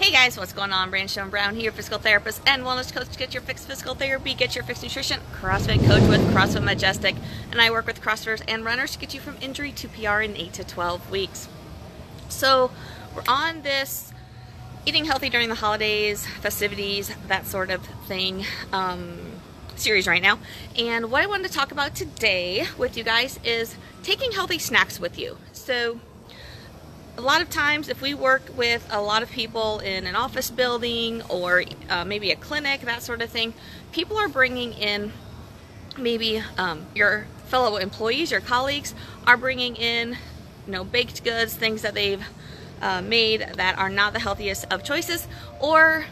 Hey guys, what's going on? Brianne Brown here, physical therapist and wellness coach. To Get Your Fix Physical Therapy, Get Your Fix Nutrition, CrossFit coach with CrossFit Majestic, and I work with CrossFitters and runners to get you from injury to PR in 8 to 12 weeks. So, we're on this eating healthy during the holidays, festivities, that sort of thing um, series right now. And what I wanted to talk about today with you guys is taking healthy snacks with you. So, a lot of times if we work with a lot of people in an office building or uh, maybe a clinic, that sort of thing, people are bringing in maybe um, your fellow employees, your colleagues are bringing in, you know, baked goods, things that they've uh, made that are not the healthiest of choices, or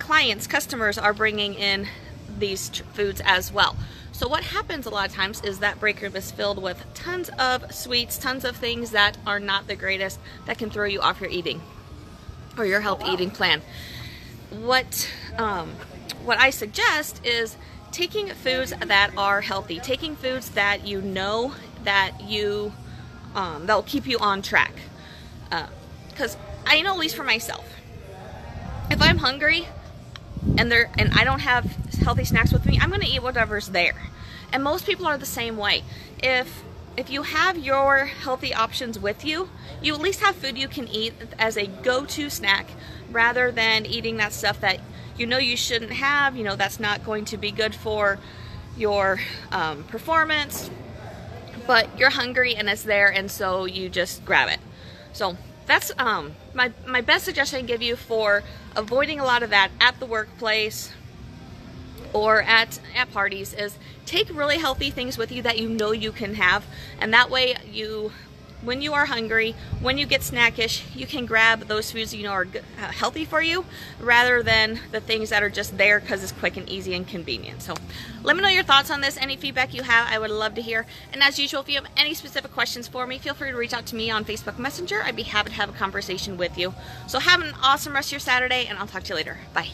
clients, customers are bringing in these foods as well. So what happens a lot of times is that break room is filled with tons of sweets, tons of things that are not the greatest that can throw you off your eating or your health eating plan. What um, what I suggest is taking foods that are healthy, taking foods that you know that you um, that will keep you on track. Because uh, I know, at least for myself, if I'm hungry, and there and I don't have healthy snacks with me, I'm going to eat whatever's there. And most people are the same way. If if you have your healthy options with you, you at least have food you can eat as a go-to snack rather than eating that stuff that you know you shouldn't have, you know that's not going to be good for your um, performance, but you're hungry and it's there and so you just grab it. So that's um, my, my best suggestion I give you for avoiding a lot of that at the workplace or at, at parties is take really healthy things with you that you know you can have and that way you when you are hungry, when you get snackish, you can grab those foods you know are uh, healthy for you rather than the things that are just there because it's quick and easy and convenient. So let me know your thoughts on this. Any feedback you have, I would love to hear. And as usual, if you have any specific questions for me, feel free to reach out to me on Facebook Messenger. I'd be happy to have a conversation with you. So have an awesome rest of your Saturday and I'll talk to you later. Bye.